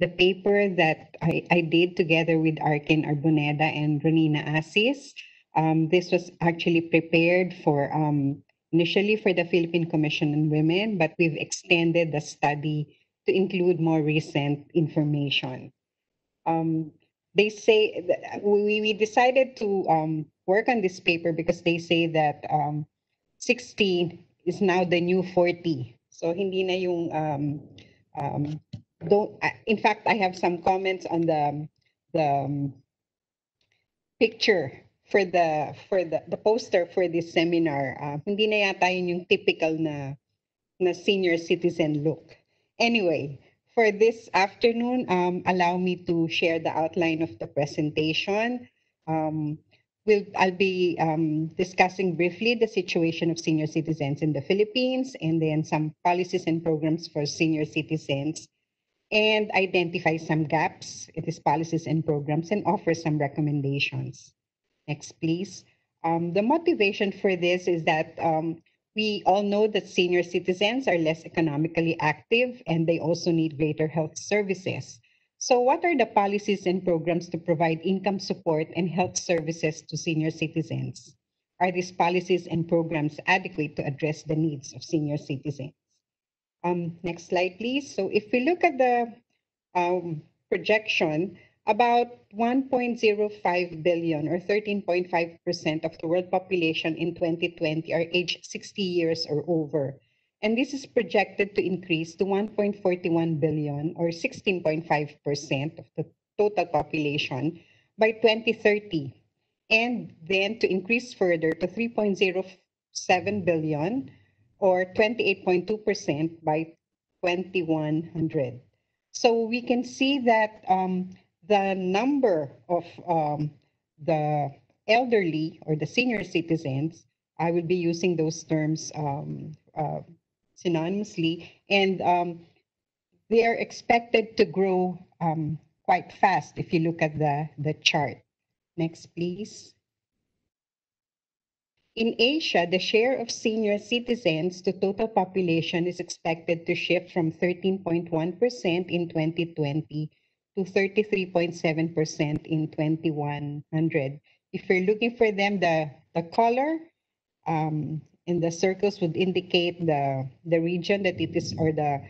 the paper that I, I did together with Arkin Arboneda and Ronina Asis. Um, this was actually prepared for um, initially for the Philippine Commission on Women, but we've extended the study to include more recent information. Um, they say we, we decided to um, work on this paper because they say that um, 60 is now the new 40. So hindi na yung um, don't. In fact, I have some comments on the the um, picture for the for the, the poster for this seminar. Uh, hindi na yata yun yung typical na na senior citizen look. Anyway, for this afternoon, um, allow me to share the outline of the presentation. Um, we'll, I'll be um, discussing briefly the situation of senior citizens in the Philippines and then some policies and programs for senior citizens and identify some gaps in these policies and programs and offer some recommendations. Next, please. Um, the motivation for this is that um, we all know that senior citizens are less economically active and they also need greater health services. So what are the policies and programs to provide income support and health services to senior citizens? Are these policies and programs adequate to address the needs of senior citizens? Um, next slide, please. So if we look at the um, projection, about 1.05 billion or 13.5% of the world population in 2020 are aged 60 years or over. And this is projected to increase to 1.41 billion or 16.5% of the total population by 2030. And then to increase further to 3.07 billion or 28.2% by 2100. So we can see that um, the number of um, the elderly or the senior citizens, I will be using those terms um, uh, synonymously, and um, they are expected to grow um, quite fast if you look at the, the chart. Next, please. In Asia, the share of senior citizens to total population is expected to shift from 13.1% in 2020 to 33.7% in 2100. If you're looking for them, the, the color um, in the circles would indicate the, the region that it is or the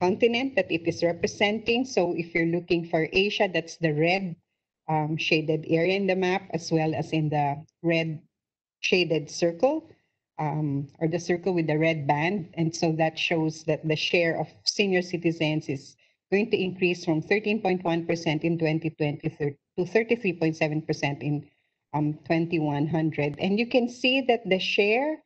continent that it is representing. So if you're looking for Asia, that's the red um, shaded area in the map, as well as in the red shaded circle um, or the circle with the red band. And so that shows that the share of senior citizens is going to increase from 13.1% in 2020 to 33.7% in um, 2100. And you can see that the share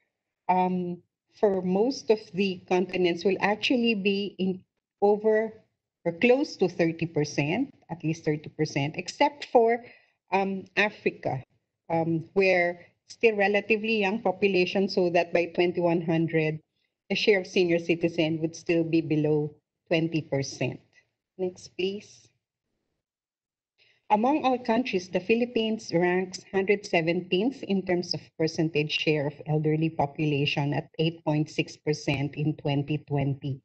um, for most of the continents will actually be in over or close to 30%, at least 30%, except for um, Africa, um, where still relatively young population, so that by 2100, the share of senior citizen would still be below 20%. Next, please. Among all countries, the Philippines ranks 117th in terms of percentage share of elderly population at 8.6% in 2020.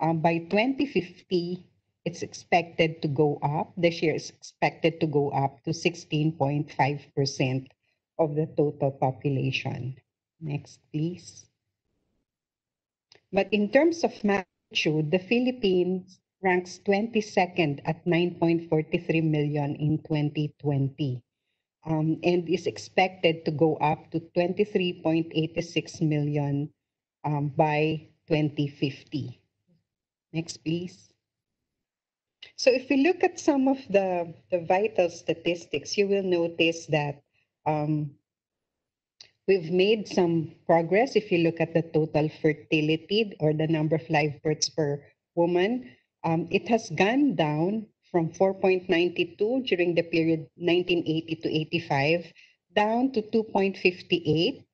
Um, by 2050, it's expected to go up. The share is expected to go up to 16.5% of the total population. Next, please. But in terms of magnitude, the Philippines ranks 22nd at 9.43 million in 2020 um, and is expected to go up to 23.86 million um, by 2050. Next, please. So if we look at some of the, the vital statistics, you will notice that um, we've made some progress. If you look at the total fertility or the number of live births per woman, um, it has gone down from 4.92 during the period 1980 to 85 down to 2.58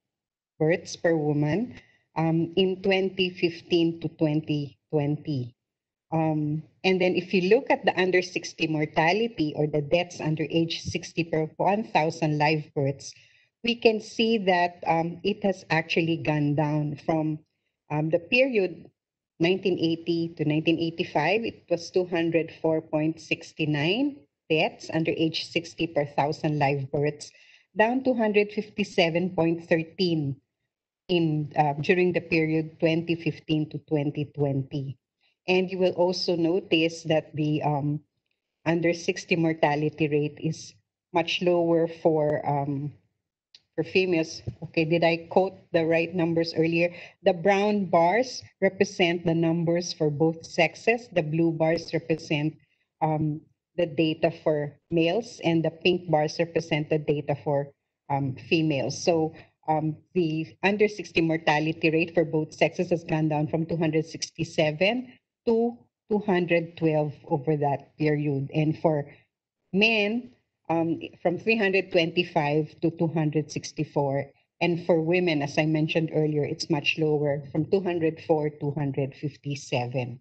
births per woman um, in 2015 to 2020. Um, and then if you look at the under 60 mortality or the deaths under age 60 per 1,000 live births, we can see that um, it has actually gone down from um, the period 1980 to 1985, it was 204.69 deaths under age 60 per thousand live births, down to 157.13 in uh, during the period 2015 to 2020. And you will also notice that the um, under 60 mortality rate is much lower for um, for females. Okay, did I quote the right numbers earlier? The brown bars represent the numbers for both sexes. The blue bars represent um, the data for males, and the pink bars represent the data for um, females. So um, the under 60 mortality rate for both sexes has gone down from 267 to 212 over that period. And for men, um, from 325 to 264. And for women, as I mentioned earlier, it's much lower from 204 to 257.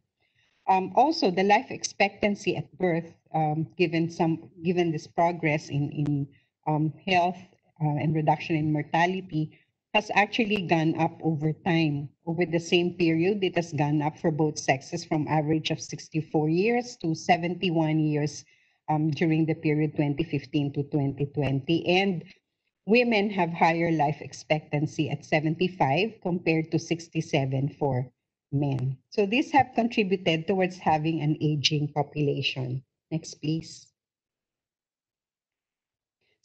Um, also, the life expectancy at birth, um, given some given this progress in in um, health uh, and reduction in mortality, has actually gone up over time. Over the same period, it has gone up for both sexes from average of 64 years to 71 years um, during the period 2015 to 2020. And women have higher life expectancy at 75 compared to 67 for men. So these have contributed towards having an aging population. Next, please.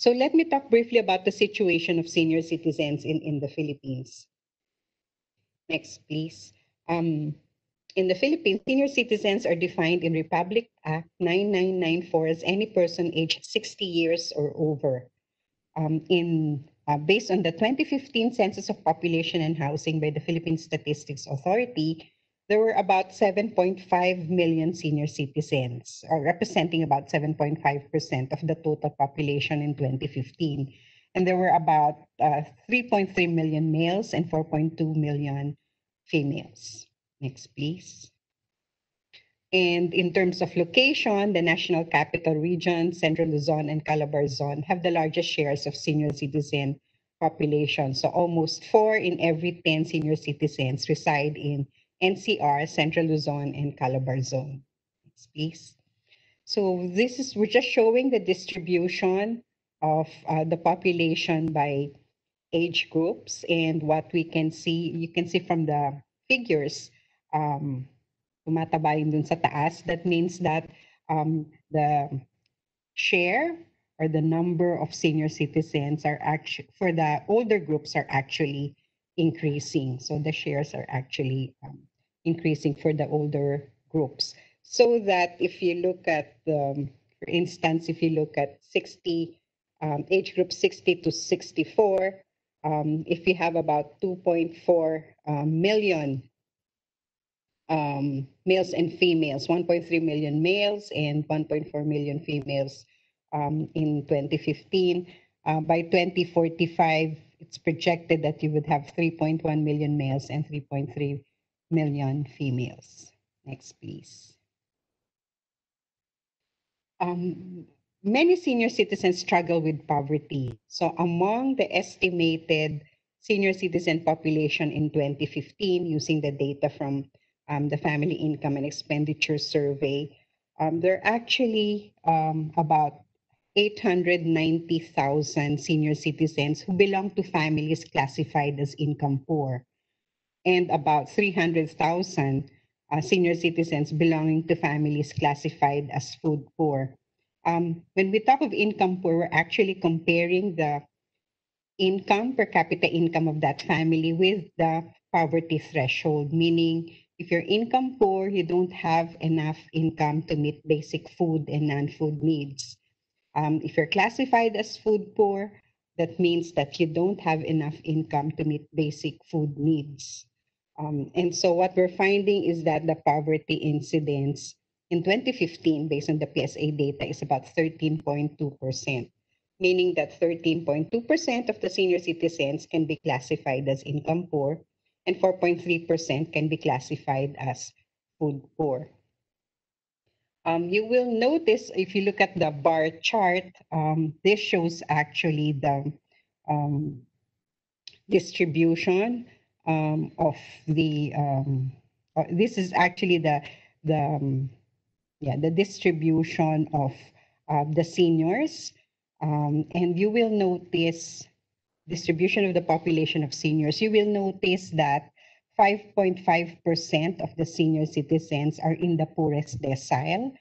So let me talk briefly about the situation of senior citizens in, in the Philippines. Next, please. Um, in the Philippines, senior citizens are defined in Republic Act 9994 as any person aged 60 years or over. Um, in uh, based on the 2015 Census of Population and Housing by the Philippine Statistics Authority, there were about 7.5 million senior citizens, or representing about 7.5% of the total population in 2015. And there were about uh, 3.3 million males and 4.2 million females. Next, please. And in terms of location, the National Capital Region, Central Luzon, and CALABARZON have the largest shares of senior citizen population. So almost four in every 10 senior citizens reside in NCR, Central Luzon, and CALABARZON. Please. So this is, we're just showing the distribution of uh, the population by age groups and what we can see, you can see from the figures um, dun sa taas. That means that um, the share or the number of senior citizens are actually, for the older groups are actually increasing. So the shares are actually um, increasing for the older groups. So that if you look at the, for instance, if you look at 60, um, age group 60 to 64, um, if you have about 2.4 uh, million um, males and females, 1.3 million males and 1.4 million females um, in 2015. Uh, by 2045, it's projected that you would have 3.1 million males and 3.3 million females. Next, please. Um, many senior citizens struggle with poverty. So among the estimated senior citizen population in 2015, using the data from um, the Family Income and Expenditure Survey, um, there are actually um, about 890,000 senior citizens who belong to families classified as income poor, and about 300,000 uh, senior citizens belonging to families classified as food poor. Um, when we talk of income poor, we're actually comparing the income per capita income of that family with the poverty threshold, meaning if you're income poor, you don't have enough income to meet basic food and non-food needs. Um, if you're classified as food poor, that means that you don't have enough income to meet basic food needs. Um, and so what we're finding is that the poverty incidence in 2015, based on the PSA data, is about 13.2%, meaning that 13.2% of the senior citizens can be classified as income poor, and 4.3% can be classified as food poor. Um, you will notice if you look at the bar chart, um, this shows actually the um, distribution um, of the um, uh, this is actually the the um, yeah the distribution of uh, the seniors, um, and you will notice distribution of the population of seniors. You will notice that 5.5% of the senior citizens are in the poorest decile,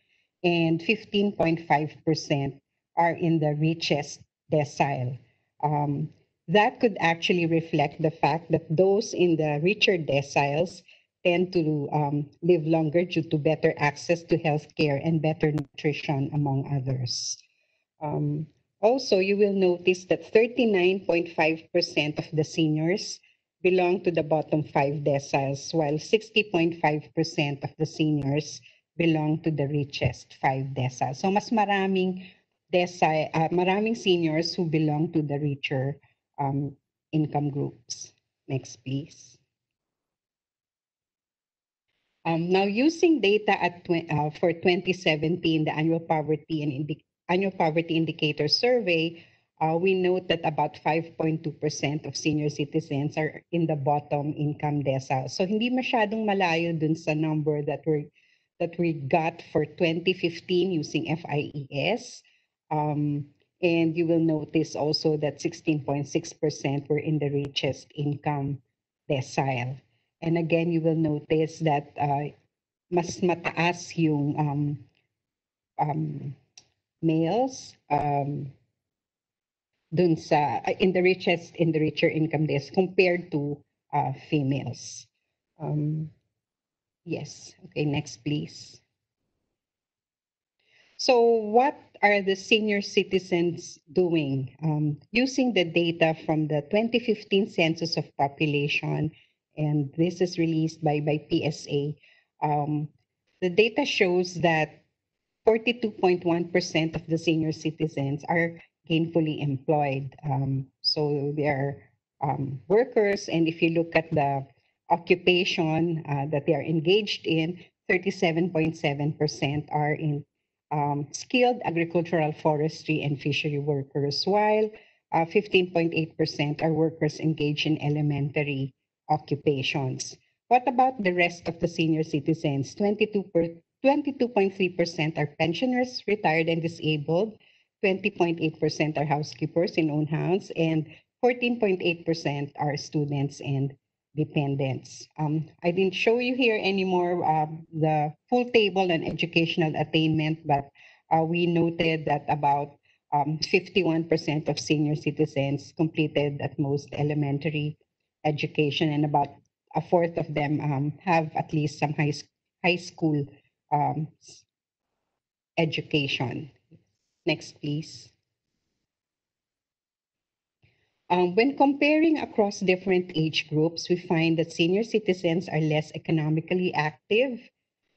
and 15.5% are in the richest decile. Um, that could actually reflect the fact that those in the richer deciles tend to um, live longer due to better access to healthcare and better nutrition, among others. Um, also, you will notice that 39.5% of the seniors belong to the bottom five deciles, while 60.5% of the seniors belong to the richest five deciles. So mas maraming decile, uh, maraming seniors who belong to the richer um, income groups. Next, please. Um, now, using data at uh, for 2017, the annual poverty and annual poverty indicator survey, uh, we note that about 5.2% of senior citizens are in the bottom income decile. So hindi masyadong malayo dun sa number that we that we got for 2015 using FIES. Um, and you will notice also that 16.6% were in the richest income decile. And again, you will notice that uh, mas mataas yung um, um, males um, dun sa, uh, in the richest, in the richer income days compared to uh, females. Um, yes, okay, next please. So what are the senior citizens doing? Um, using the data from the 2015 Census of Population, and this is released by, by PSA, um, the data shows that 42.1% of the senior citizens are gainfully employed. Um, so they are um, workers, and if you look at the occupation uh, that they are engaged in, 37.7% are in um, skilled agricultural forestry and fishery workers, while 15.8% uh, are workers engaged in elementary occupations. What about the rest of the senior citizens? 22.3% are pensioners, retired and disabled, 20.8% are housekeepers in own house, and 14.8% are students and dependents. Um, I didn't show you here anymore uh, the full table on educational attainment, but uh, we noted that about 51% um, of senior citizens completed at most elementary education, and about a fourth of them um, have at least some high, high school um, education. Next, please. Um, when comparing across different age groups, we find that senior citizens are less economically active,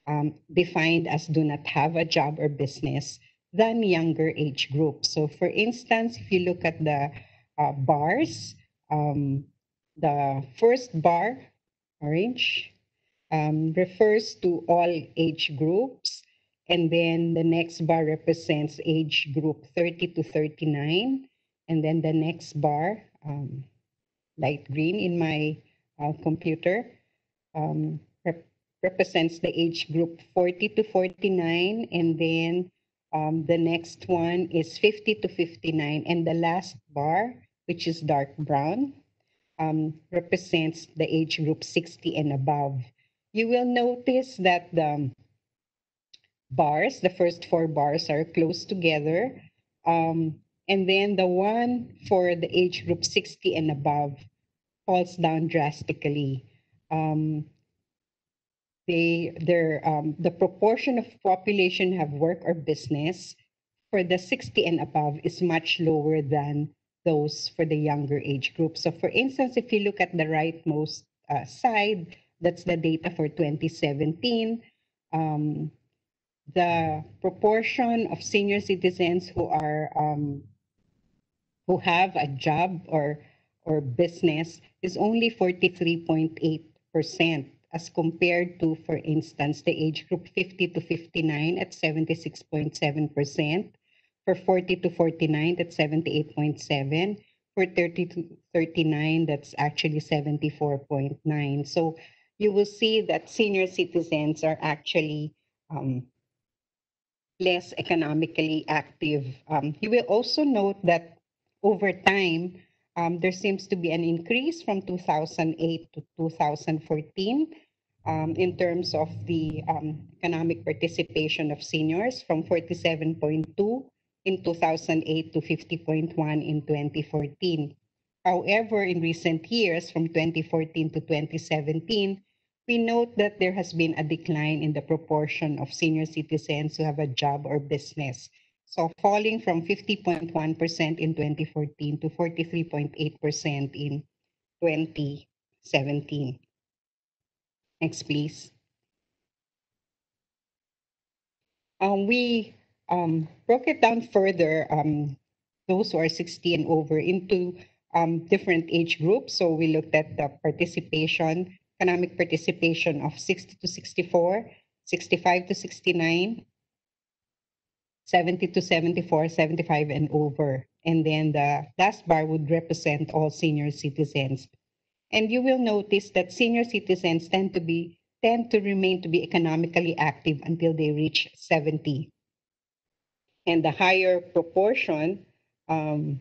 um, defined as do not have a job or business, than younger age groups. So, for instance, if you look at the uh, bars, um, the first bar, orange, um, refers to all age groups. And then the next bar represents age group 30 to 39. And then the next bar, um, light green in my uh, computer, um, rep represents the age group 40 to 49. And then um, the next one is 50 to 59. And the last bar, which is dark brown, um, represents the age group 60 and above. You will notice that the bars, the first four bars are close together. Um, and then the one for the age group 60 and above falls down drastically. Um, they, their, um, the proportion of population have work or business for the 60 and above is much lower than those for the younger age group. So for instance, if you look at the rightmost uh, side, that's the data for 2017. Um, the proportion of senior citizens who are um, who have a job or or business is only 43.8% as compared to, for instance, the age group 50 to 59 at 76.7%, for 40 to 49 that's 78.7, for 30 to 39 that's actually 74.9. So you will see that senior citizens are actually um, less economically active. Um, you will also note that over time, um, there seems to be an increase from 2008 to 2014 um, in terms of the um, economic participation of seniors from 47.2 in 2008 to 50.1 in 2014. However, in recent years, from 2014 to 2017, we note that there has been a decline in the proportion of senior citizens who have a job or business. So falling from 50.1% in 2014 to 43.8% in 2017. Next, please. Um, we um, broke it down further, um, those who are 60 and over, into um, different age groups. So we looked at the participation, economic participation of 60 to 64, 65 to 69, 70 to 74, 75 and over. And then the last bar would represent all senior citizens. And you will notice that senior citizens tend to be tend to remain to be economically active until they reach 70. And the higher proportion um,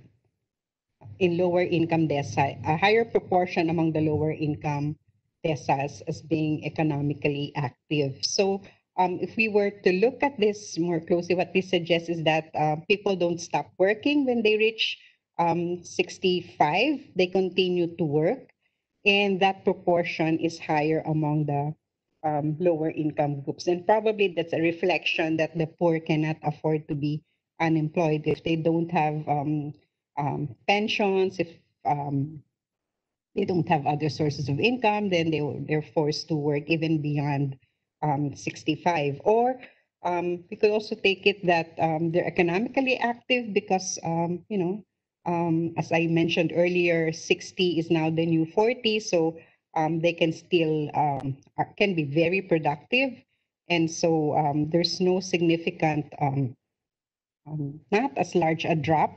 in lower income decile, a higher proportion among the lower income deciles as being economically active. So um, if we were to look at this more closely, what this suggests is that uh, people don't stop working when they reach um, 65, they continue to work. And that proportion is higher among the um, lower income groups. And probably that's a reflection that the poor cannot afford to be unemployed if they don't have um, um, pensions, if um, they don't have other sources of income, then they, they're forced to work even beyond um, 65. Or um, we could also take it that um, they're economically active because, um, you know, um, as I mentioned earlier, 60 is now the new 40. So um, they can still, can be very productive. And so there's no significant, not as large a drop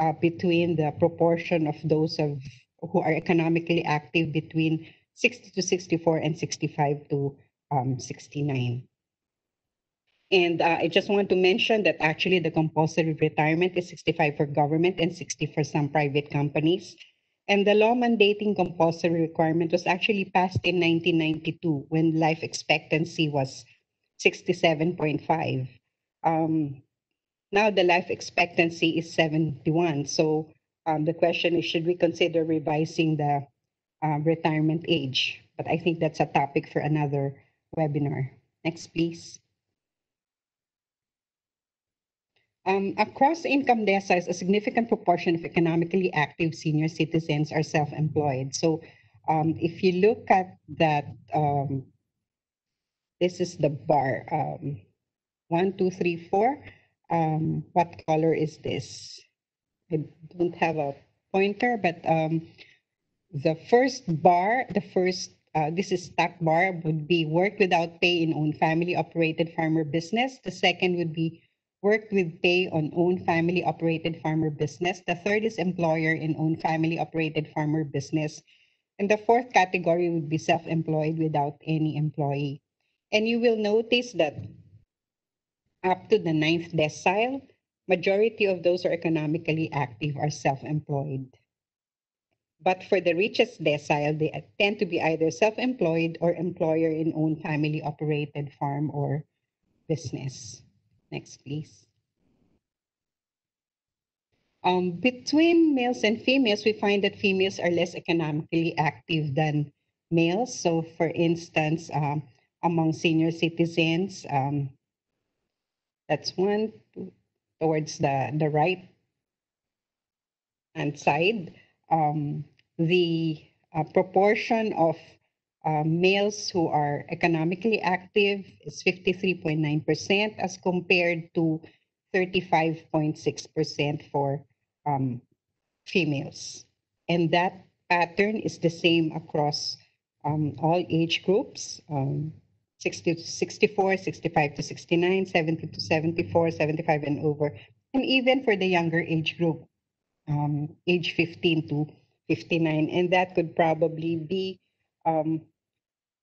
uh, between the proportion of those of who are economically active between 60 to 64 and 65 to um, 69. And uh, I just want to mention that actually the compulsory retirement is 65 for government and 60 for some private companies. And the law mandating compulsory requirement was actually passed in 1992 when life expectancy was 67.5. Um, now the life expectancy is 71. So um, the question is, should we consider revising the uh, retirement age? But I think that's a topic for another webinar. Next, please. Um, across income deciles, a significant proportion of economically active senior citizens are self-employed. So um, if you look at that, um, this is the bar. Um, one, two, three, four. Um, what color is this? I don't have a pointer, but um, the first bar, the first, uh, this is stack bar, would be work without pay in own family operated farmer business. The second would be work with pay on own family operated farmer business. The third is employer in own family operated farmer business. And the fourth category would be self employed without any employee. And you will notice that up to the ninth decile, majority of those who are economically active are self employed. But for the richest decile, they tend to be either self employed or employer in own family operated farm or business. Next, please. Um, between males and females, we find that females are less economically active than males. So, for instance, um, among senior citizens, um, that's one towards the, the right hand side. Um, the uh, proportion of uh, males who are economically active is 53.9% as compared to 35.6% for um, females. And that pattern is the same across um, all age groups um, 60 to 64, 65 to 69, 70 to 74, 75 and over, and even for the younger age group, um, age 15 to 59. And that could probably be um,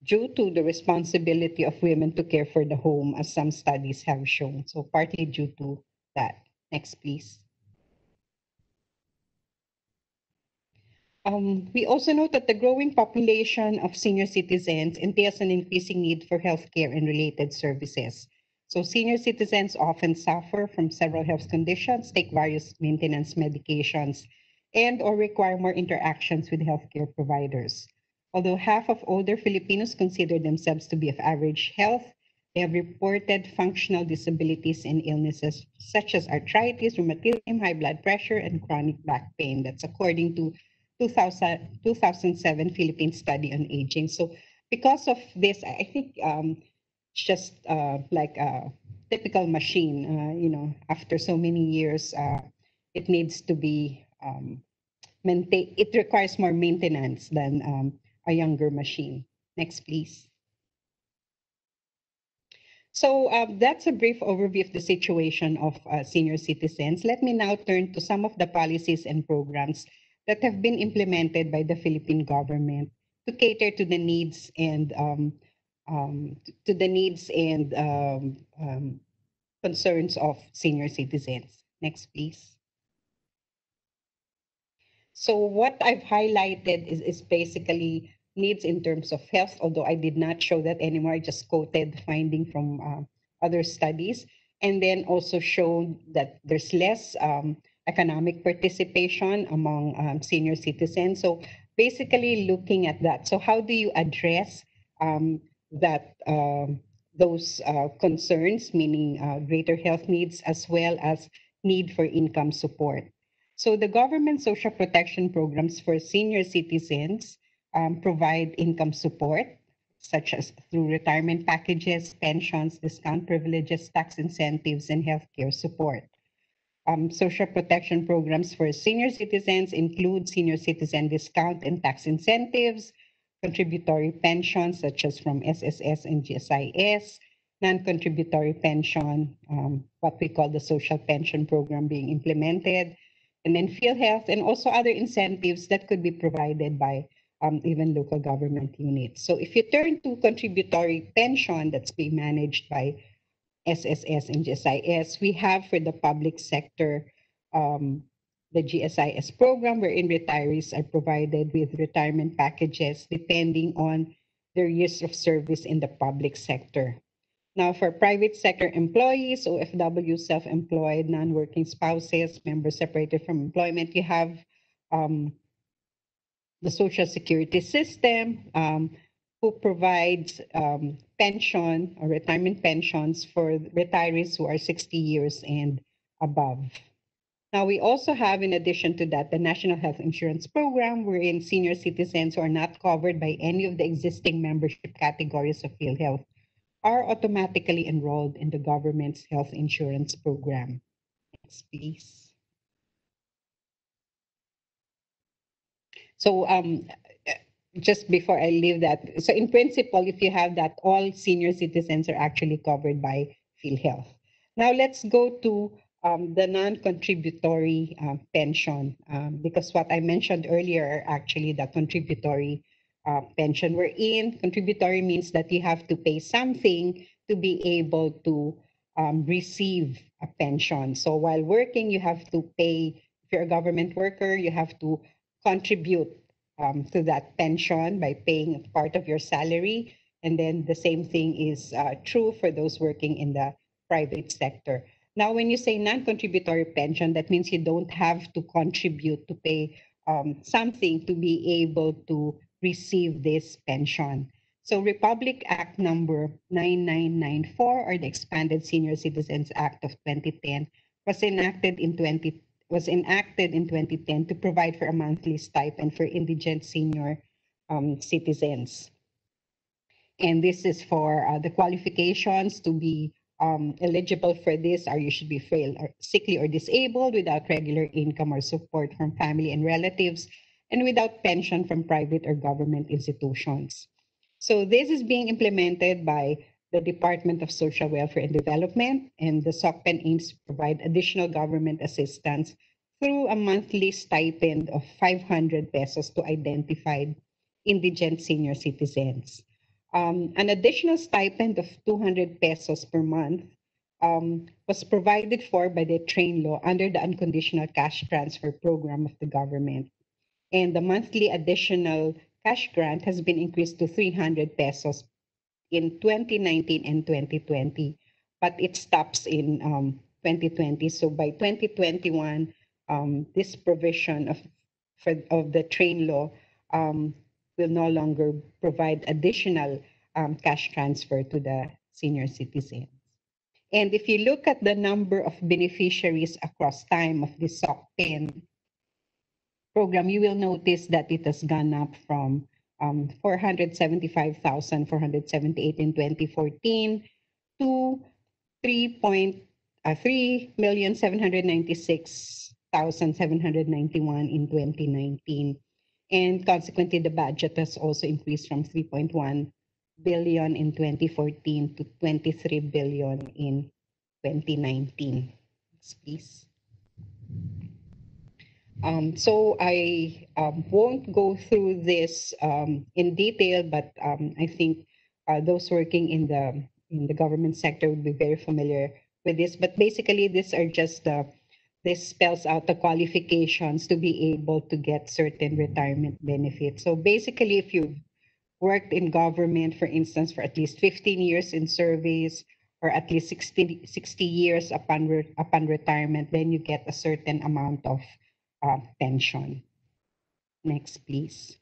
due to the responsibility of women to care for the home, as some studies have shown. So partly due to that. Next, please. Um, we also note that the growing population of senior citizens entails an increasing need for healthcare and related services. So senior citizens often suffer from several health conditions, take various maintenance medications, and or require more interactions with healthcare providers. Although half of older Filipinos consider themselves to be of average health, they have reported functional disabilities and illnesses such as arthritis, rheumatism, high blood pressure, and chronic back pain. That's according to 2000, 2007 Philippine study on aging. So because of this, I think um, just uh, like a typical machine. Uh, you know, after so many years, uh, it needs to be um, maintain. It requires more maintenance than um, a younger machine. Next, please. So um, that's a brief overview of the situation of uh, senior citizens. Let me now turn to some of the policies and programs that have been implemented by the Philippine government to cater to the needs and um, um, to the needs and um, um, concerns of senior citizens. Next, please. So what I've highlighted is, is basically needs in terms of health, although I did not show that anymore. I just quoted finding from uh, other studies and then also showed that there's less um, economic participation among um, senior citizens. So basically looking at that. So how do you address um, that um, those uh, concerns, meaning uh, greater health needs as well as need for income support? So the government social protection programs for senior citizens um, provide income support, such as through retirement packages, pensions, discount privileges, tax incentives, and healthcare support. Um, social protection programs for senior citizens include senior citizen discount and tax incentives, contributory pensions such as from SSS and GSIS, non-contributory pension, um, what we call the social pension program being implemented, and then PhilHealth and also other incentives that could be provided by um, even local government units. So if you turn to contributory pension that's being managed by SSS and GSIS. We have for the public sector um, the GSIS program wherein retirees are provided with retirement packages depending on their years of service in the public sector. Now, for private sector employees, OFW, self-employed, non-working spouses, members separated from employment, you have um, the social security system, um, who provides um, pension or retirement pensions for retirees who are 60 years and above. Now, we also have, in addition to that, the National Health Insurance Program, wherein senior citizens who are not covered by any of the existing membership categories of PhilHealth are automatically enrolled in the government's health insurance program. Next, please. So um, just before I leave that, so in principle, if you have that, all senior citizens are actually covered by PhilHealth. Now let's go to um, the non-contributory uh, pension, um, because what I mentioned earlier actually the contributory uh, pension. We're in contributory means that you have to pay something to be able to um, receive a pension. So while working, you have to pay. If you're a government worker, you have to contribute um, to that pension by paying part of your salary. And then the same thing is uh, true for those working in the private sector. Now, when you say non-contributory pension, that means you don't have to contribute to pay um, something to be able to receive this pension. So Republic Act number 9994 or the Expanded Senior Citizens Act of 2010 was enacted in 20, was enacted in 2010 to provide for a monthly stipend for indigent senior um, citizens. And this is for uh, the qualifications to be um, eligible for this are you should be frail or sickly or disabled without regular income or support from family and relatives and without pension from private or government institutions. So this is being implemented by the Department of Social Welfare and Development, and the SOCPEN aims to provide additional government assistance through a monthly stipend of 500 pesos to identified indigent senior citizens. Um, an additional stipend of 200 pesos per month um, was provided for by the TRAIN law under the unconditional cash transfer program of the government. And the monthly additional cash grant has been increased to 300 pesos in 2019 and 2020, but it stops in um, 2020. So by 2021, um, this provision of for, of the TRAIN law um, will no longer provide additional um, cash transfer to the senior citizens. And if you look at the number of beneficiaries across time of the SOC 10 program, you will notice that it has gone up from um, 475,478 in 2014 to 3.3 uh, in 2019. And consequently, the budget has also increased from 3.1 billion in 2014 to 23 billion in 2019. please. Um, so I um, won't go through this um, in detail, but um, I think uh, those working in the in the government sector would be very familiar with this. But basically, these are just the this spells out the qualifications to be able to get certain retirement benefits. So basically, if you've worked in government, for instance, for at least 15 years in service or at least 60, 60 years upon, re, upon retirement, then you get a certain amount of uh, pension. Next, please.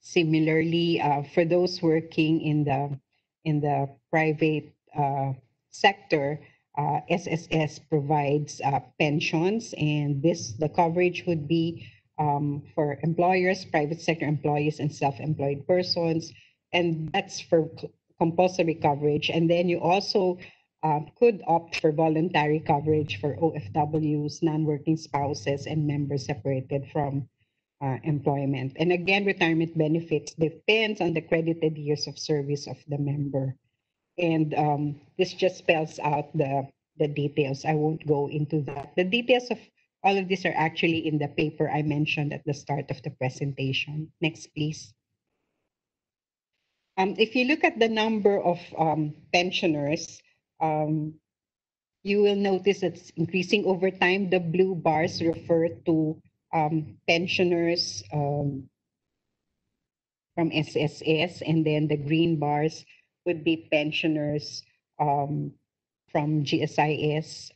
Similarly, uh, for those working in the in the private uh, sector, uh, SSS provides uh, pensions, and this the coverage would be um, for employers, private sector employees, and self-employed persons, and that's for compulsory coverage. And then you also uh, could opt for voluntary coverage for OFWs, non-working spouses, and members separated from uh, employment. And again, retirement benefits depends on the credited years of service of the member. And um, this just spells out the, the details. I won't go into that. The details of all of these are actually in the paper I mentioned at the start of the presentation. Next, please. Um, if you look at the number of um, pensioners, um, you will notice it's increasing over time. The blue bars refer to um, pensioners um, from SSS, and then the green bars would be pensioners um, from GSIS.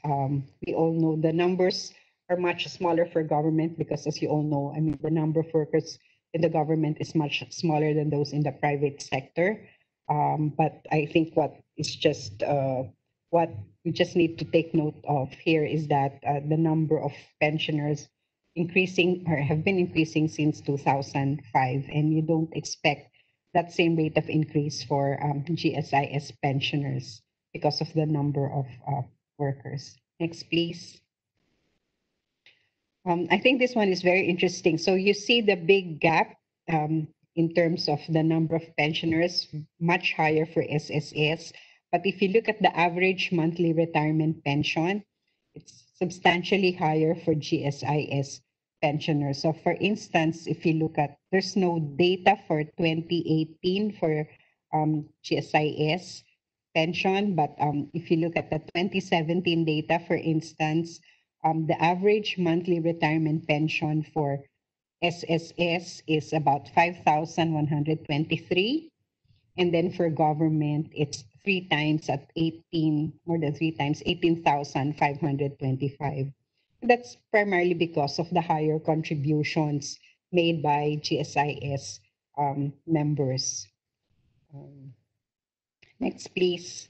we all know the numbers are much smaller for government because as you all know, I mean, the number of workers in the government is much smaller than those in the private sector. Um, but I think what is just uh, what we just need to take note of here is that uh, the number of pensioners increasing or have been increasing since 2005, and you don't expect that same rate of increase for um, GSIS pensioners because of the number of uh, workers. Next, please. Um, I think this one is very interesting. So you see the big gap um, in terms of the number of pensioners, much higher for SSS. But if you look at the average monthly retirement pension, it's substantially higher for GSIS pensioners. So for instance, if you look at, there's no data for 2018 for um, GSIS pension, but um, if you look at the 2017 data, for instance, um, the average monthly retirement pension for SSS is about 5,123. And then for government, it's three times at 18, more than three times, 18,525. That's primarily because of the higher contributions made by GSIS um, members. Um, next, please.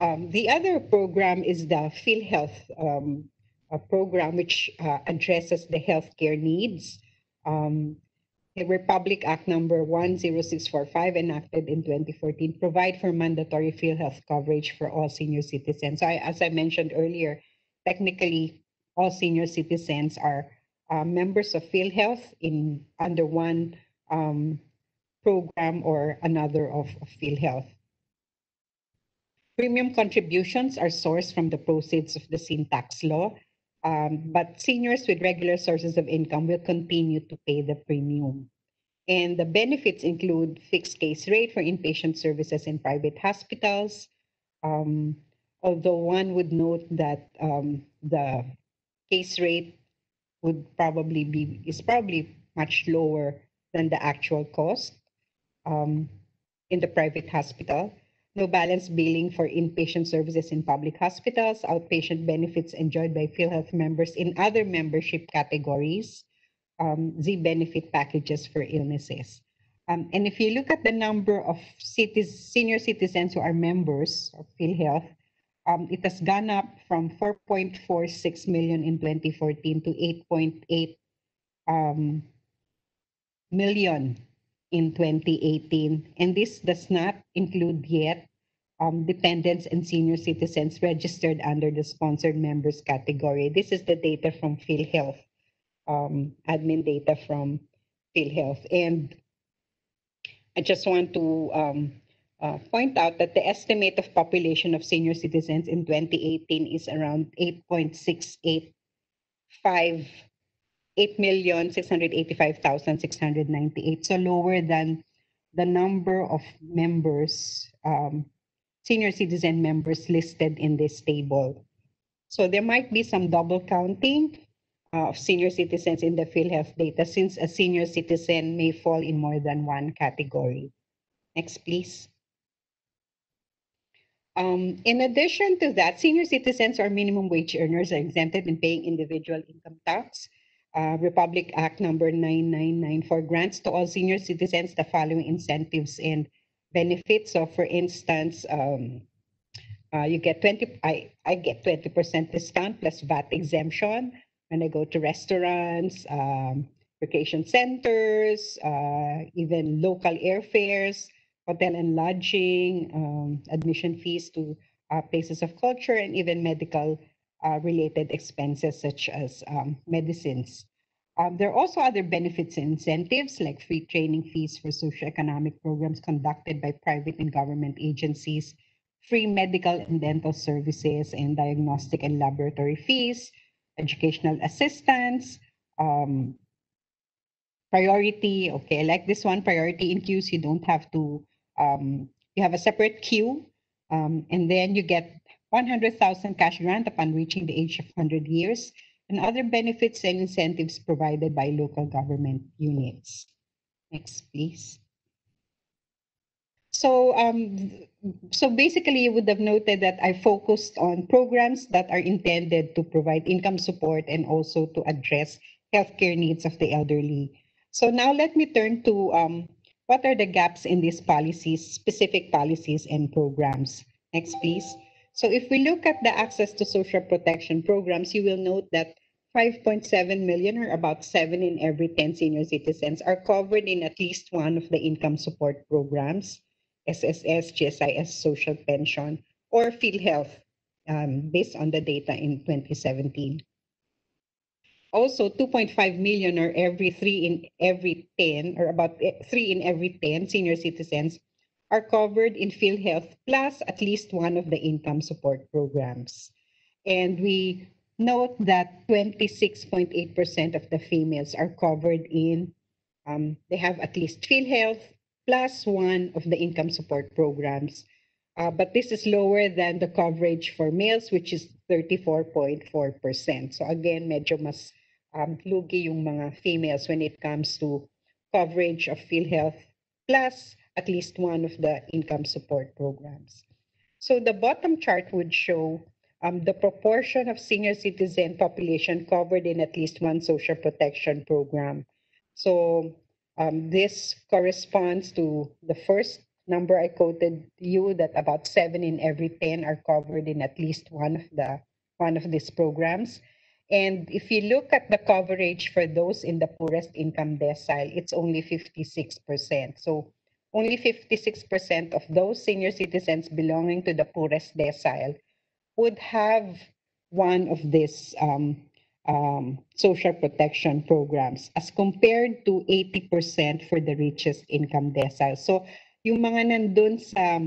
Um, the other program is the PhilHealth um, program, which uh, addresses the healthcare needs. Um, Republic Act number 10645 enacted in 2014 provide for mandatory PhilHealth coverage for all senior citizens. So I, as I mentioned earlier, technically all senior citizens are uh, members of PhilHealth in under one um, program or another of, of PhilHealth. Premium contributions are sourced from the proceeds of the sin tax law. Um, but seniors with regular sources of income will continue to pay the premium. And the benefits include fixed case rate for inpatient services in private hospitals. Um, although one would note that um, the case rate would probably be is probably much lower than the actual cost um, in the private hospital. No balance billing for inpatient services in public hospitals, outpatient benefits enjoyed by PhilHealth members in other membership categories, um, Z benefit packages for illnesses. Um, and if you look at the number of cities, senior citizens who are members of PhilHealth, um, it has gone up from 4.46 million in 2014 to 8.8 um, million in 2018. And this does not include yet um, dependents and senior citizens registered under the sponsored members category. This is the data from PhilHealth um, admin data from PhilHealth. And I just want to um, uh, point out that the estimate of population of senior citizens in 2018 is around 8.685 8,685,698, so lower than the number of members, um, senior citizen members listed in this table. So there might be some double counting uh, of senior citizens in the PhilHealth data since a senior citizen may fall in more than one category. Next, please. Um, in addition to that, senior citizens or minimum wage earners are exempted in paying individual income tax. Uh, Republic Act number 9994 grants to all senior citizens the following incentives and benefits. So for instance, um, uh, you get 20, I, I get 20% discount plus VAT exemption when I go to restaurants, um, vacation centers, uh, even local airfares, hotel and lodging, um, admission fees to uh, places of culture, and even medical uh, related expenses such as um, medicines. Um, there are also other benefits and incentives like free training fees for socioeconomic programs conducted by private and government agencies, free medical and dental services, and diagnostic and laboratory fees, educational assistance, um, priority. Okay, like this one, priority in queues, you don't have to, um, you have a separate queue, um, and then you get 100,000 cash grant upon reaching the age of 100 years, and other benefits and incentives provided by local government units. Next, please. So, um, so basically, you would have noted that I focused on programs that are intended to provide income support and also to address healthcare needs of the elderly. So now let me turn to um, what are the gaps in these policies, specific policies and programs. Next, please. So if we look at the access to social protection programs, you will note that 5.7 million or about 7 in every 10 senior citizens are covered in at least one of the income support programs. SSS, GSIS social pension, or PhilHealth um, based on the data in 2017. Also, 2.5 million or every three in every 10, or about eh, three in every 10 senior citizens are covered in PhilHealth plus at least one of the income support programs. And we note that 26.8% of the females are covered in, um, they have at least PhilHealth plus one of the income support programs. Uh, but this is lower than the coverage for males, which is 34.4%. So again, medyo mas um, lugi yung mga females when it comes to coverage of PhilHealth plus at least one of the income support programs. So the bottom chart would show um, the proportion of senior citizen population covered in at least one social protection program. So um, this corresponds to the first number I quoted you that about seven in every 10 are covered in at least one of the one of these programs. And if you look at the coverage for those in the poorest income decile, it's only 56%. So only 56% of those senior citizens belonging to the poorest decile would have one of these um, um, social protection programs as compared to 80% for the richest income decile. So yung mga nandun sa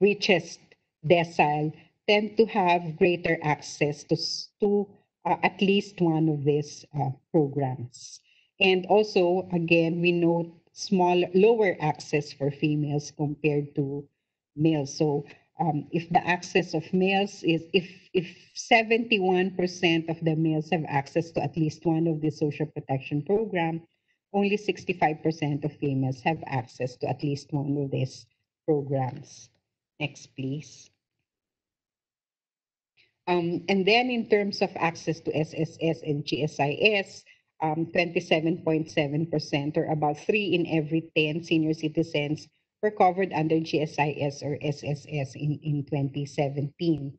richest decile tend to have greater access to, to uh, at least one of these uh, programs. And also, again, we note small, lower access for females compared to males. So um, if the access of males is, if, if 71% of the males have access to at least one of the social protection program, only 65% of females have access to at least one of these programs. Next, please. Um, and then in terms of access to SSS and GSIS, um, 27.7% or about three in every 10 senior citizens were covered under GSIS or SSS in, in 2017.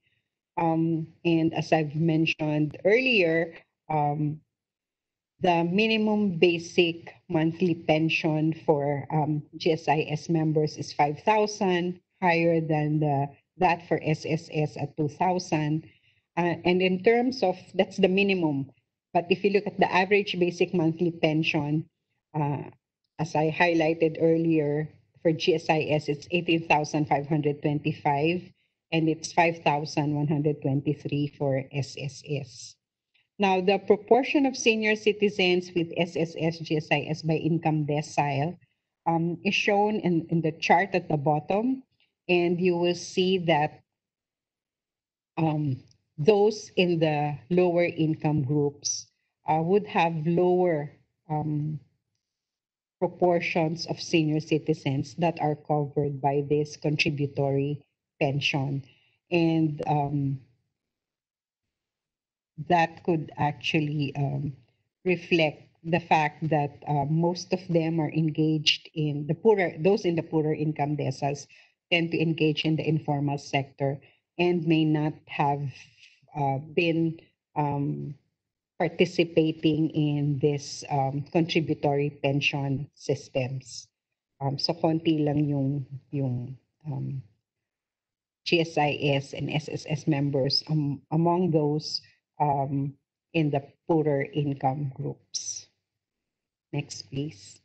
Um, and as I've mentioned earlier, um, the minimum basic monthly pension for um, GSIS members is 5,000, higher than the that for SSS at 2,000. Uh, and in terms of, that's the minimum. But if you look at the average basic monthly pension, uh, as I highlighted earlier, for GSIS, it's 18,525 and it's 5,123 for SSS. Now, the proportion of senior citizens with SSS GSIS by income decile um, is shown in, in the chart at the bottom, and you will see that um, those in the lower income groups uh, would have lower um, proportions of senior citizens that are covered by this contributory pension. And um, that could actually um, reflect the fact that uh, most of them are engaged in the poorer, those in the poorer income deciles tend to engage in the informal sector and may not have uh, been um, participating in this um, contributory pension systems. Um, so konti lang yung, yung um, GSIS and SSS members um, among those um, in the poorer income groups. Next, please.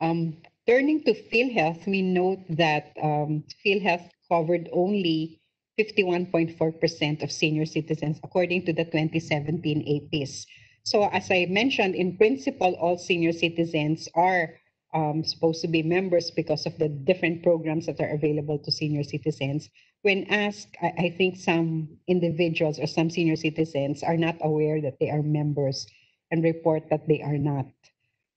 Um, turning to PhilHealth, we note that um, PhilHealth covered only 51.4% of senior citizens, according to the 2017 APIS. So, as I mentioned, in principle, all senior citizens are um, supposed to be members because of the different programs that are available to senior citizens. When asked, I, I think some individuals or some senior citizens are not aware that they are members and report that they are not.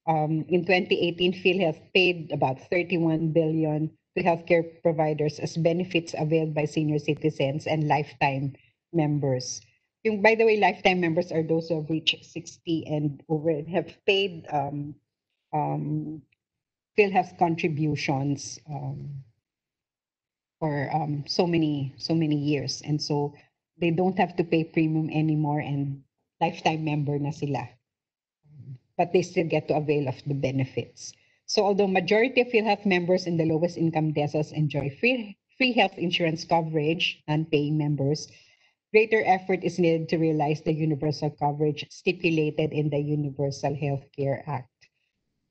Um, in 2018, PhilHealth paid about 31 billion to healthcare providers as benefits availed by senior citizens and lifetime members. Yung, by the way, lifetime members are those who have reached 60 and over and have paid um, um, contributions um, for um, so many so many years, and so they don't have to pay premium anymore, and lifetime member na sila, but they still get to avail of the benefits. So although majority of PhilHealth members in the lowest income deciles enjoy free, free health insurance coverage, non-paying members, greater effort is needed to realize the universal coverage stipulated in the Universal Health Care Act.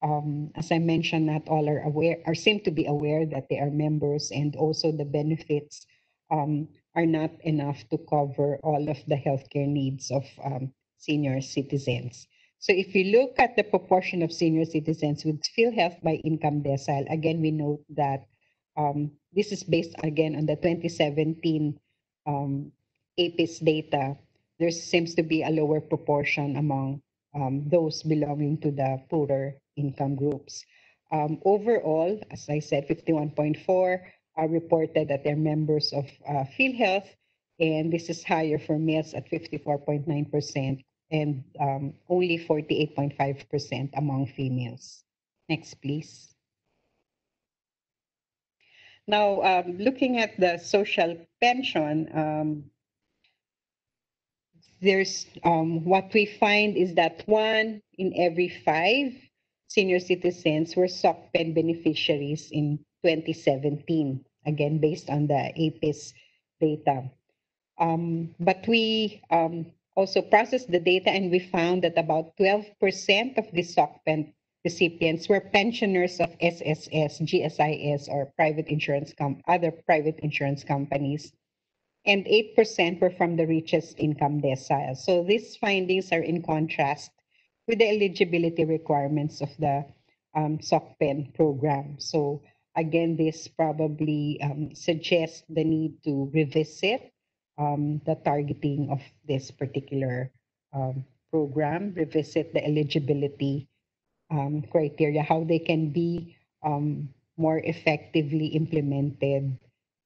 Um, as I mentioned, not all are aware, or seem to be aware that they are members, and also the benefits um, are not enough to cover all of the healthcare needs of um, senior citizens. So if you look at the proportion of senior citizens with PhilHealth by income decile, again, we note that um, this is based again on the 2017 um, APIS data. There seems to be a lower proportion among um, those belonging to the poorer income groups. Um, overall, as I said, 51.4 are reported that they're members of uh, PhilHealth, and this is higher for males at 54.9% and um, only 48.5% among females. Next, please. Now, um, looking at the social pension, um, there's um, what we find is that one in every five senior citizens were SOCPEN beneficiaries in 2017, again, based on the APIS data. Um, but we um, also processed the data and we found that about 12% of the SOCPEN recipients were pensioners of SSS, GSIS, or private insurance com- other private insurance companies. and 8% were from the richest income decile. So these findings are in contrast with the eligibility requirements of the um, SOCPEN program. So again, this probably um, suggests the need to revisit um, the targeting of this particular um, program, revisit the eligibility um, criteria, how they can be um, more effectively implemented,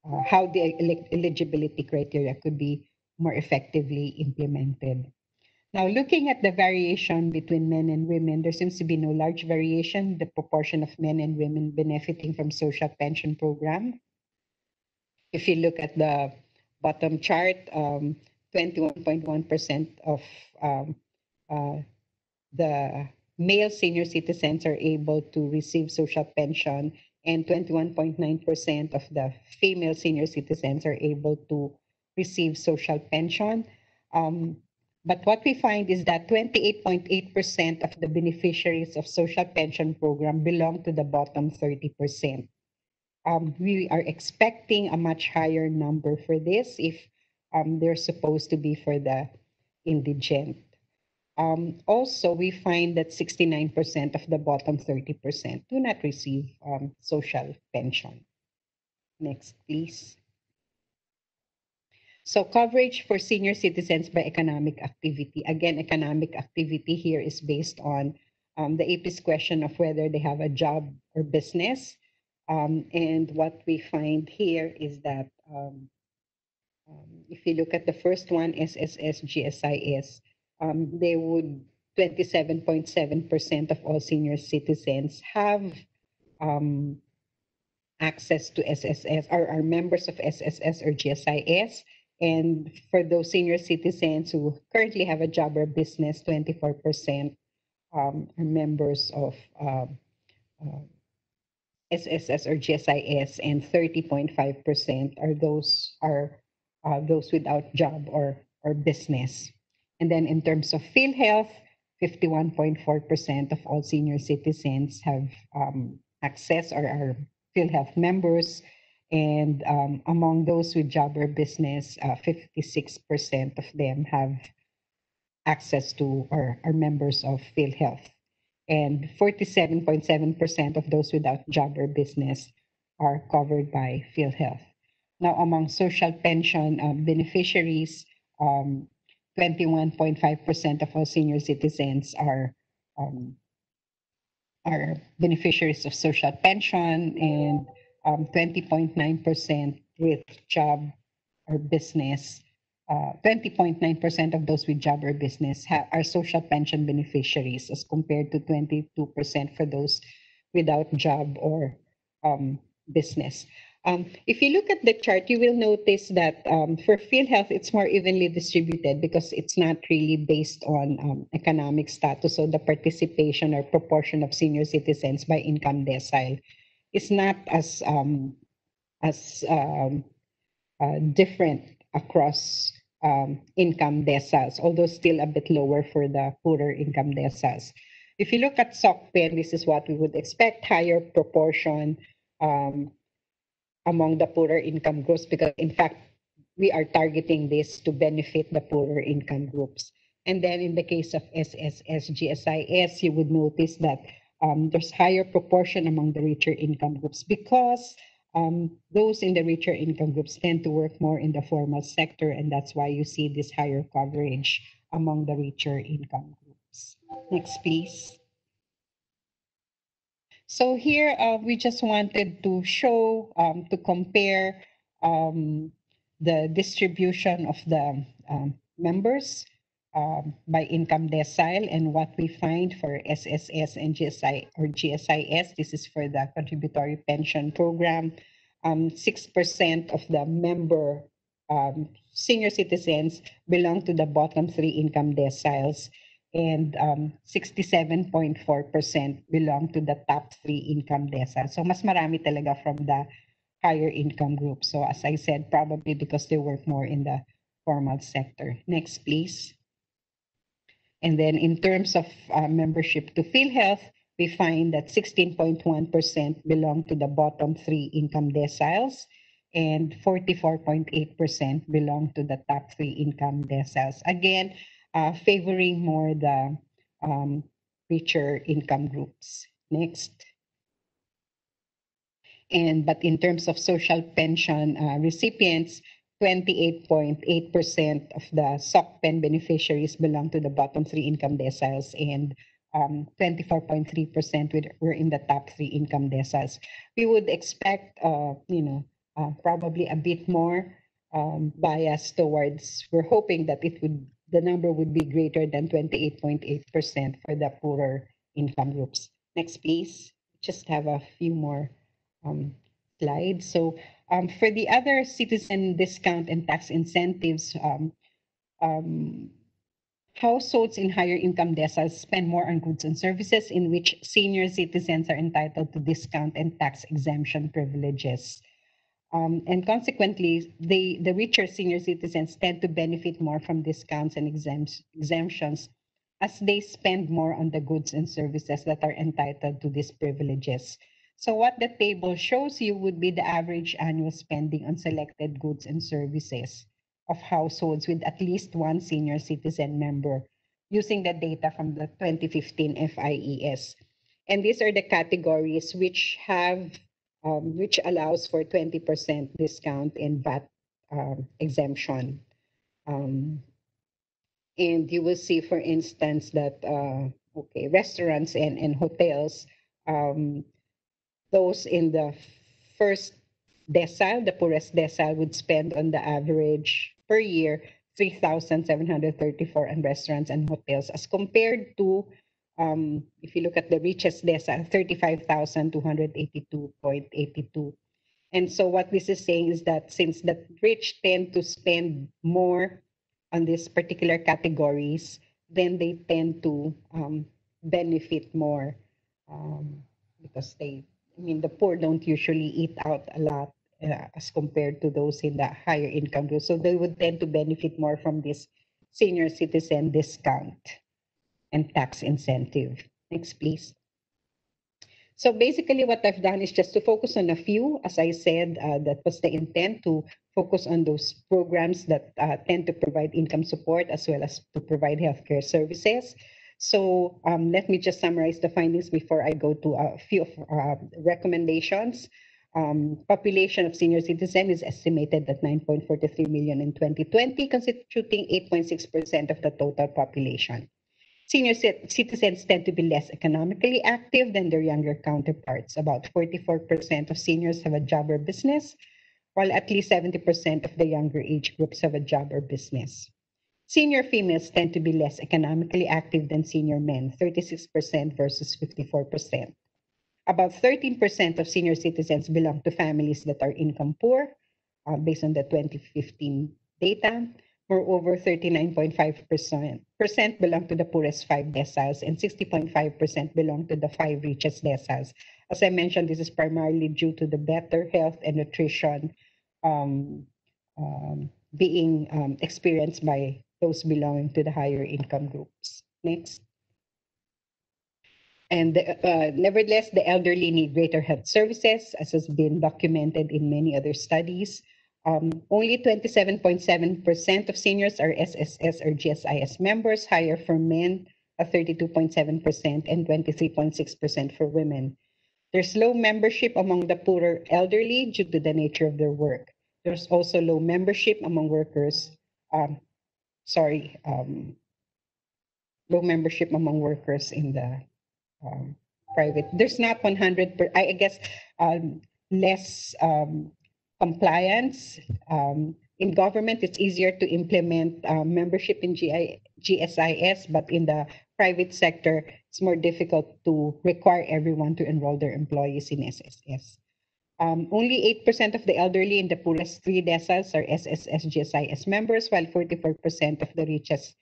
uh, how the el- eligibility criteria could be more effectively implemented. Now, looking at the variation between men and women, there seems to be no large variation. The proportion of men and women benefiting from social pension program. If you look at the bottom chart, 21.1% um, of um, uh, the male senior citizens are able to receive social pension and 21.9% of the female senior citizens are able to receive social pension. Um, but what we find is that 28.8% of the beneficiaries of social pension program belong to the bottom 30%. Um, we are expecting a much higher number for this if um, they're supposed to be for the indigent. Um, also, we find that 69% of the bottom 30% do not receive um, social pension. Next, please. So coverage for senior citizens by economic activity. Again, economic activity here is based on um, the APIS question of whether they have a job or business. Um, and what we find here is that um, um if you look at the first one, SSS, GSIS, um, they would 27.7% of all senior citizens have um, access to SSS or are members of SSS or GSIS. And for those senior citizens who currently have a job or business, 24% um, are members of uh, uh, SSS or GSIS, and 30.5% are those are uh, those without job or or business. And then in terms of PhilHealth, 51.4% of all senior citizens have um, access or are PhilHealth members. And um, among those with job or business, uh, 56% of them have access to or are members of PhilHealth. And 47.7% of those without job or business are covered by PhilHealth. Now, among social pension uh, beneficiaries, um, 21.5% of all senior citizens are um, are beneficiaries of social pension and um, 20.9% with job or business. 20.9% uh, of those with job or business are social pension beneficiaries as compared to 22% for those without job or um, business. Um, if you look at the chart, you will notice that um, for health, it's more evenly distributed because it's not really based on um, economic status. So the participation or proportion of senior citizens by income decile is not as um, as um, uh, different across um, income deciles, although still a bit lower for the poorer income deciles. If you look at SOCPEN, this is what we would expect, higher proportion um, among the poorer income groups because in fact we are targeting this to benefit the poorer income groups. And then in the case of SSS, GSIS, you would notice that um, there's higher proportion among the richer income groups because um, those in the richer income groups tend to work more in the formal sector, and that's why you see this higher coverage among the richer income groups. Next, please. So here uh, we just wanted to show, um, to compare um, the distribution of the um, members um, by income decile and what we find for SSS and GSI or GSIS. This is for the contributory pension program. 6% um, of the member um, senior citizens belong to the bottom three income deciles and um, 67.4% belong to the top three income deciles. So mas marami talaga from the higher income group. So as I said, probably because they work more in the formal sector. Next, please. And then in terms of uh, membership to PhilHealth, we find that 16.1% belong to the bottom three income deciles and 44.8% belong to the top three income deciles. Again, uh, favoring more the um, richer income groups. Next. And but in terms of social pension uh, recipients, 28.8% of the SOCPEN beneficiaries belong to the bottom three income deciles and um, 24.3% were in the top three income deciles. We would expect, uh, you know, uh, probably a bit more um, bias towards, we're hoping that it would, the number would be greater than 28.8% for the poorer income groups. Next, please. Just have a few more um, slides. So um, for the other citizen discount and tax incentives, um, um, households in higher income deciles spend more on goods and services in which senior citizens are entitled to discount and tax exemption privileges. Um, and consequently, they, the richer senior citizens tend to benefit more from discounts and exempts, exemptions as they spend more on the goods and services that are entitled to these privileges. So what the table shows you would be the average annual spending on selected goods and services of households with at least one senior citizen member using the data from the 2015 FIES. And these are the categories which have, um, which allows for 20% discount in VAT um, exemption. Um, and you will see, for instance, that, uh, okay, restaurants and, and hotels um, those in the first decile, the poorest decile, would spend on the average per year 3,734 on restaurants and hotels as compared to, um, if you look at the richest decile, 35,282.82. And so what this is saying is that since the rich tend to spend more on these particular categories, then they tend to um, benefit more um, because they I mean, the poor don't usually eat out a lot uh, as compared to those in the higher income group. So they would tend to benefit more from this senior citizen discount and tax incentive. Next, please. So basically what I've done is just to focus on a few. As I said, uh, that was the intent to focus on those programs that uh, tend to provide income support as well as to provide healthcare services. So um, let me just summarize the findings before I go to a few uh, recommendations. Um, population of senior citizens is estimated at 9.43 million in 2020, constituting 8.6% of the total population. Senior citizens tend to be less economically active than their younger counterparts. About 44% of seniors have a job or business, while at least 70% of the younger age groups have a job or business. Senior females tend to be less economically active than senior men, 36% versus 54%. About 13% of senior citizens belong to families that are income poor, uh, based on the 2015 data. Moreover, 39.5% belong to the poorest five deciles and 60.5% belong to the five richest deciles. As I mentioned, this is primarily due to the better health and nutrition um, um, being um, experienced by those belonging to the higher income groups. Next. And the, uh, nevertheless, the elderly need greater health services, as has been documented in many other studies. Um, only 27.7% of seniors are SSS or GSIS members, higher for men at 32.7% and 23.6% for women. There's low membership among the poorer elderly due to the nature of their work. There's also low membership among workers um, sorry, um, low membership among workers in the um, private. There's not 100, per, I guess, um, less um, compliance. Um, in government, it's easier to implement uh, membership in GI, GSIS, but in the private sector, it's more difficult to require everyone to enroll their employees in SSS. Um, only 8% of the elderly in the poorest three deciles are SSS GSIS members, while 44% of the richest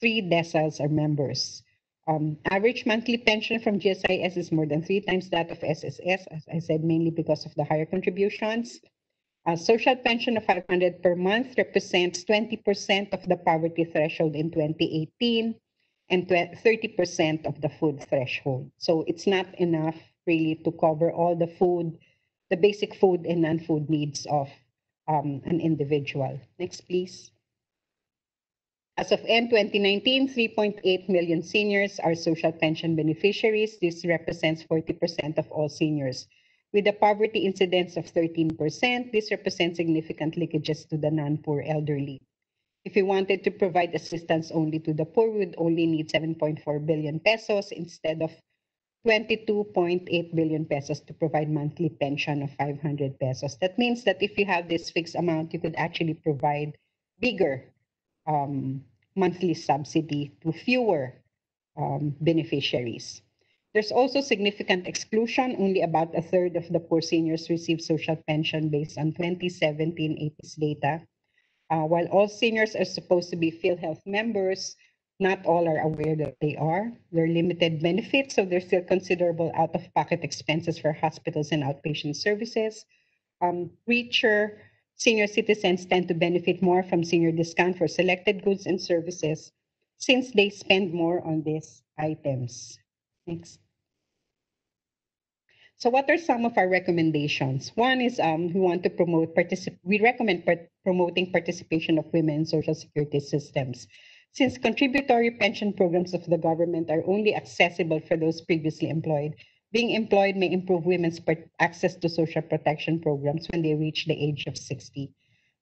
three deciles are members. Um, average monthly pension from GSIS is more than three times that of SSS, as I said, mainly because of the higher contributions. A social pension of 500 per month represents 20% of the poverty threshold in 2018 and 30% of the food threshold. So it's not enough really to cover all the food the basic food and non-food needs of um, an individual. Next, please. As of end 2019, 3.8 million seniors are social pension beneficiaries. This represents 40% of all seniors. With a poverty incidence of 13%, this represents significant leakages to the non-poor elderly. If we wanted to provide assistance only to the poor, we would only need 7.4 billion pesos instead of 22.8 billion pesos to provide monthly pension of 500 pesos. That means that if you have this fixed amount, you could actually provide bigger um, monthly subsidy to fewer um, beneficiaries. There's also significant exclusion. Only about a third of the poor seniors receive social pension based on 2017 APIS data. Uh, while all seniors are supposed to be PhilHealth members, not all are aware that they are. There are limited benefits, so there's still considerable out-of-pocket expenses for hospitals and outpatient services. Um, richer senior citizens tend to benefit more from senior discount for selected goods and services since they spend more on these items. Next. So what are some of our recommendations? One is um, we want to promote, particip we recommend promoting participation of women in social security systems. Since contributory pension programs of the government are only accessible for those previously employed, being employed may improve women's access to social protection programs when they reach the age of 60.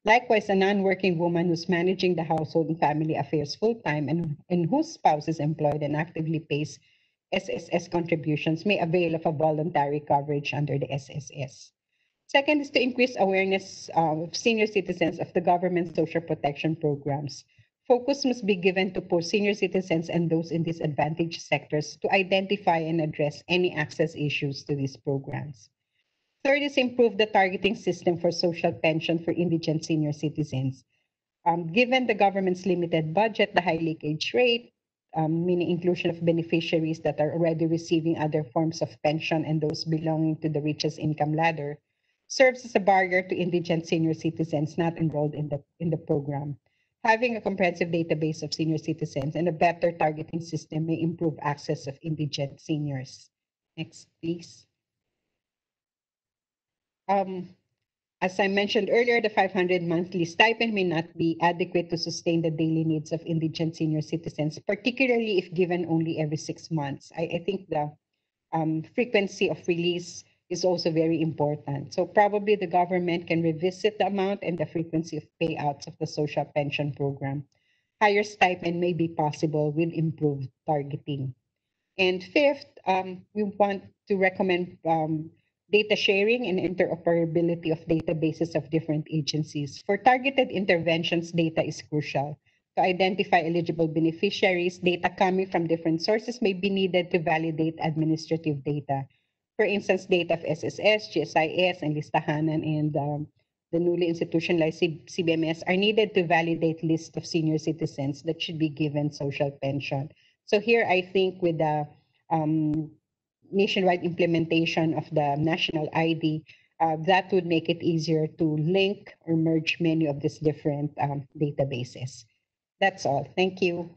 Likewise, a non-working woman who's managing the household and family affairs full-time and, and whose spouse is employed and actively pays SSS contributions may avail of a voluntary coverage under the SSS. Second is to increase awareness uh, of senior citizens of the government's social protection programs. Focus must be given to poor senior citizens and those in disadvantaged sectors to identify and address any access issues to these programs. Third is improve the targeting system for social pension for indigent senior citizens. Um, given the government's limited budget, the high leakage rate, um, meaning inclusion of beneficiaries that are already receiving other forms of pension and those belonging to the richest income ladder, serves as a barrier to indigent senior citizens not enrolled in the, in the program. Having a comprehensive database of senior citizens and a better targeting system may improve access of indigent seniors. Next, please. Um, as I mentioned earlier, the 500 monthly stipend may not be adequate to sustain the daily needs of indigent senior citizens, particularly if given only every six months. I, I think the um, frequency of release is also very important. So probably the government can revisit the amount and the frequency of payouts of the social pension program. Higher stipend may be possible with improved targeting. And fifth, um, we want to recommend um, data sharing and interoperability of databases of different agencies. For targeted interventions, data is crucial. To identify eligible beneficiaries, data coming from different sources may be needed to validate administrative data. For instance, data of SSS, GSIS, and Listahanan and um, the newly institutionalized CBMS are needed to validate list of senior citizens that should be given social pension. So here, I think with the um, nationwide implementation of the national ID, uh, that would make it easier to link or merge many of these different um, databases. That's all. Thank you.